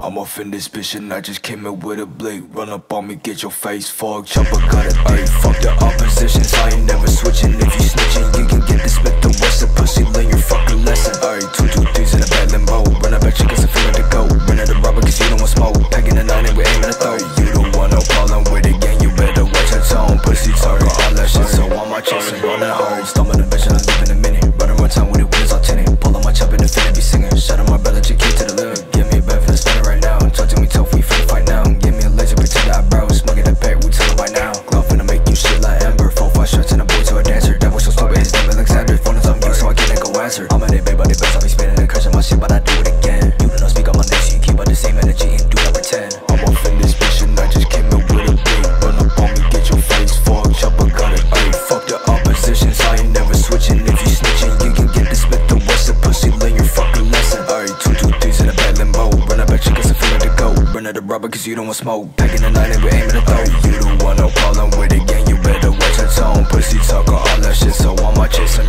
I'm off in this bitch and I just came in with a blade. Run up on me, get your face fogged. Chopper got it, ayy. Fuck the opposition, I ain't never switching. If you answer. I'm in it, babe, but the best, I'll be spinning and crushing my shit, but I do it again. You don't speak on my name, so you keep up the same energy and do not pretend. I'm off in this bitch and I just came in with a beat. Run up on me, get your face fogged. Chopper got it, ayy. Fuck the opposition, so I ain't never switching. If you snitching, you can get this Smith the Wesson. Pussy, learn your fucking lesson. Ayy, two, two, threes in a bad limbo. Run up at you cause I feel like to go. Run at the rubber cause you don't want smoke. Packing the nine and we aiming to throw. You don't want no problem with it, gang. You better watch your tone. Pussy talk all that shit, so on my chest and running home.